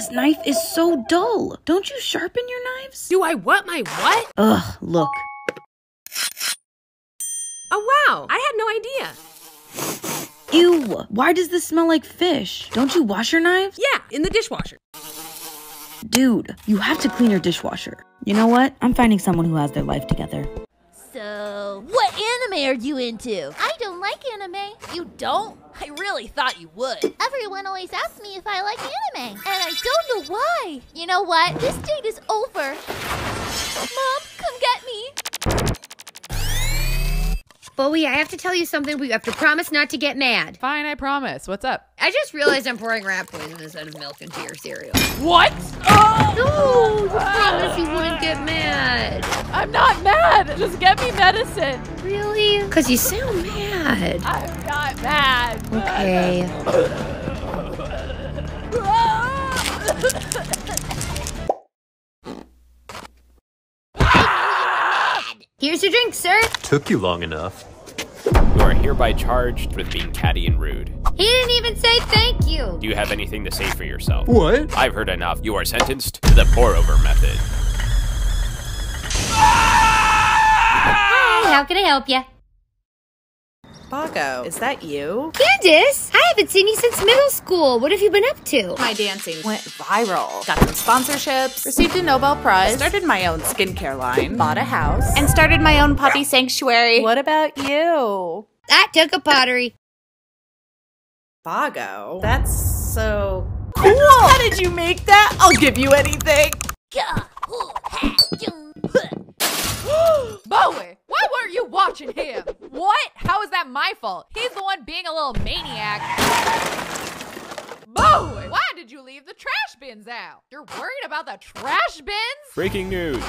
This knife is so dull. Don't you sharpen your knives? Do I what my what? Ugh, look. Oh wow, I had no idea. Ew, why does this smell like fish? Don't you wash your knives? Yeah, in the dishwasher. Dude, you have to clean your dishwasher. You know what? I'm finding someone who has their life together. So, what anime are you into? I don't like anime. You don't? I really thought you would. Everyone always asks me if I like anime, and I don't know why. You know what? This date is over. Mom, come get me. Bowie, I have to tell you something, but you have to promise not to get mad. Fine, I promise. What's up? I just realized I'm pouring rat poison instead of milk into your cereal. What? Oh! No, you ah! promised you wouldn't get mad. I'm not mad. Just get me medicine. Really? Because you sound mad. I'm not mad. Okay. Here's your drink, sir. Took you long enough. You are hereby charged with being catty and rude. He didn't even say thank you. Do you have anything to say for yourself? What? I've heard enough. You are sentenced to the pour over method. How can I help you? Bago, is that you? Candace, I haven't seen you since middle school. What have you been up to? My dancing went viral. Got some sponsorships, received a Nobel Prize, started my own skincare line, bought a house, and started my own puppy sanctuary. What about you? I took a pottery. Bago, that's so cool. How did you make that? I'll give you anything. Bowie, why weren't you watching him? What? How is that my fault? He's the one being a little maniac. Bowie, why did you leave the trash bins out? You're worried about the trash bins? Breaking news.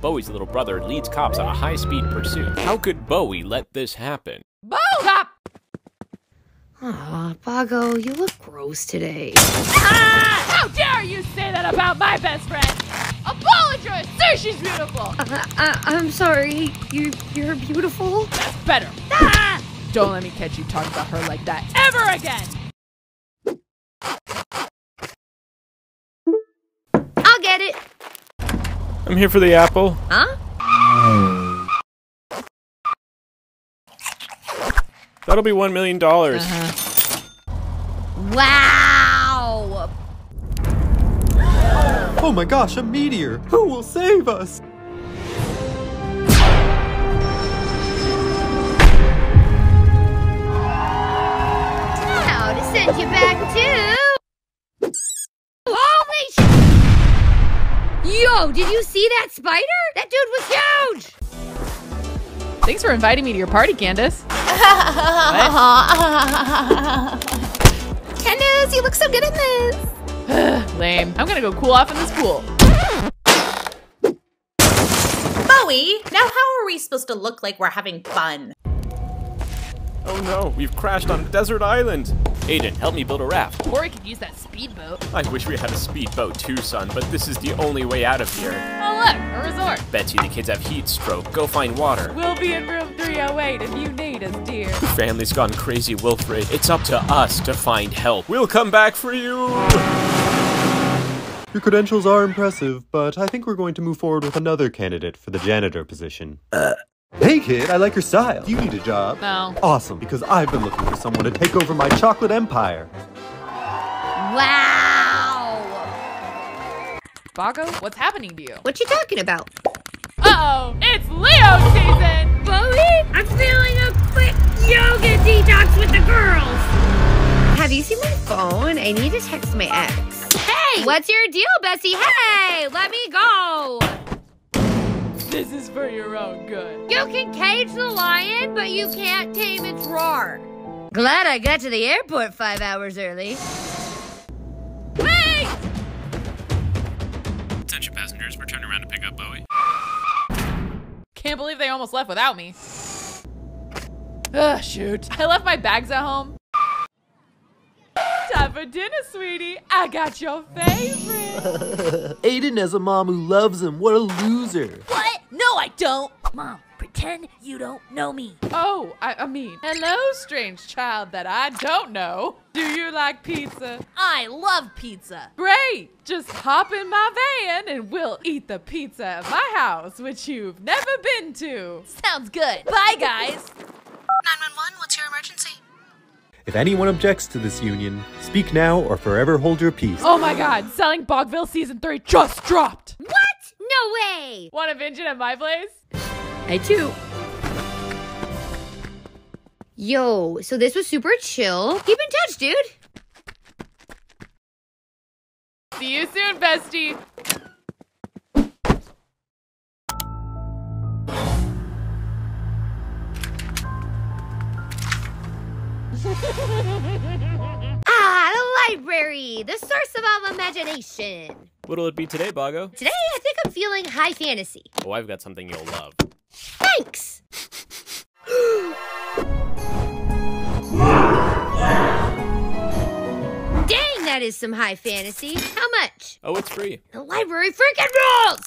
Bowie's little brother leads cops on a high-speed pursuit. How could Bowie let this happen? Bowie! Stop! Aw, Bago, you look gross today. Ah! How dare you say that about my best friend? Apologize! Say she's beautiful! Uh, I, I'm sorry. You, you're beautiful. That's better. Ah! Don't let me catch you talking about her like that ever again! I'll get it. I'm here for the apple. Huh? That'll be one million dollars. Wow. Oh my gosh, a meteor! Who will save us? Now to send you back to. Holy sh! Yo, did you see that spider? That dude was huge. Thanks for inviting me to your party, Candace. Candace, you look so good in this. Lame. I'm gonna go cool off in this pool. Bowie, now how are we supposed to look like we're having fun? Oh no, we've crashed on a desert island. Aiden, help me build a raft. Or we could use that speedboat. I wish we had a speedboat too, son, but this is the only way out of here. Oh look, a resort. Bet you the kids have heat stroke. Go find water. We'll be in room 308 if you need us, dear. Family's gone crazy, Wilfred. It's up to us to find help. We'll come back for you. Your credentials are impressive, but I think we're going to move forward with another candidate for the janitor position. Uh, hey kid, I like your style. You need a job. No. Awesome, because I've been looking for someone to take over my chocolate empire. Wow. Bago, what's happening to you? What you talking about? Uh-oh, it's Leo season! Bowie, I'm feeling a quick yoga detox with the girls. Have you seen my phone? I need to text my ex. Hey! What's your deal, Bessie? Hey, let me go. This is for your own good. You can cage the lion, but you can't tame its roar. Glad I got to the airport five hours early. Wait! Attention passengers, we're turning around to pick up Bowie. Can't believe they almost left without me. Ugh, shoot. I left my bags at home. Time for dinner, sweetie. I got your favorite. Aiden has a mom who loves him. What a loser. What? No, I don't. Mom, pretend pretend you don't know me. Oh, I, I mean, hello, strange child that I don't know. Do you like pizza? I love pizza. Great! Just hop in my van and we'll eat the pizza at my house, which you've never been to. Sounds good. Bye, guys. 911, what's your emergency? If anyone objects to this union, speak now or forever hold your peace. Oh my god, Selling Bogville Season 3 just dropped! What? No way! Want to binge it at my place? I too. Yo, so this was super chill. Keep in touch, dude. See you soon, bestie! The library, the source of all imagination. What'll it be today, Bago? Today, I think I'm feeling high fantasy. Oh, I've got something you'll love. Thanks. Dang, that is some high fantasy. How much? Oh, it's free. The library freaking rules!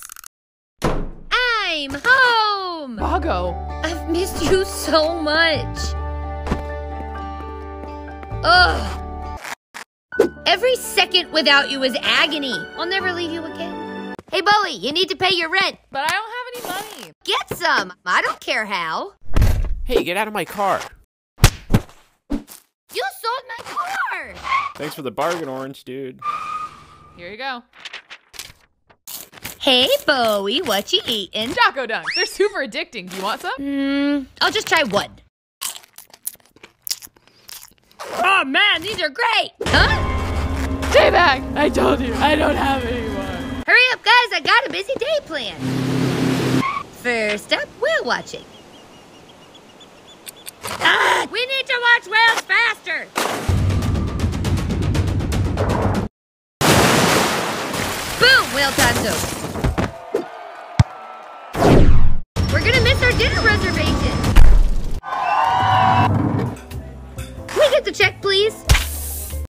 I'm home! Bago! I've missed you so much. Ugh. Every second without you is agony. I'll never leave you again. Hey, Bowie, you need to pay your rent. But I don't have any money. Get some. I don't care how. Hey, get out of my car. You sold my car. Thanks for the bargain, Orange dude. Here you go. Hey, Bowie, what you eating? Choco Dunks. They're super addicting. Do you want some? Hmm, I'll just try one. Oh man, these are great. Huh? Stay back! I told you, I don't have any more. Hurry up, guys. I got a busy day planned. First up, whale watching. Ah, we need to watch whales faster. Boom, whale time's over.